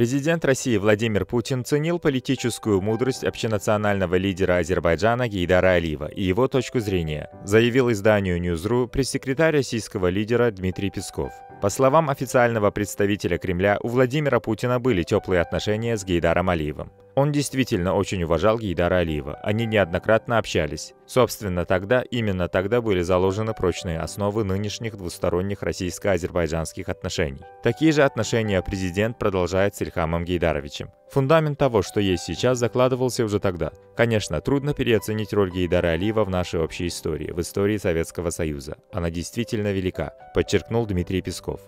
Президент России Владимир Путин ценил политическую мудрость общенационального лидера Азербайджана Гейдара Алиева и его точку зрения, заявил изданию Ньюзру пресс-секретарь российского лидера Дмитрий Песков. По словам официального представителя Кремля, у Владимира Путина были теплые отношения с Гейдаром Алиевым. Он действительно очень уважал Гейдара Алиева, они неоднократно общались. Собственно, тогда, именно тогда были заложены прочные основы нынешних двусторонних российско-азербайджанских отношений. Такие же отношения президент продолжает с Ильхамом Гейдаровичем. Фундамент того, что есть сейчас, закладывался уже тогда. Конечно, трудно переоценить роль Гейдара Алиева в нашей общей истории, в истории Советского Союза. Она действительно велика, подчеркнул Дмитрий Песков.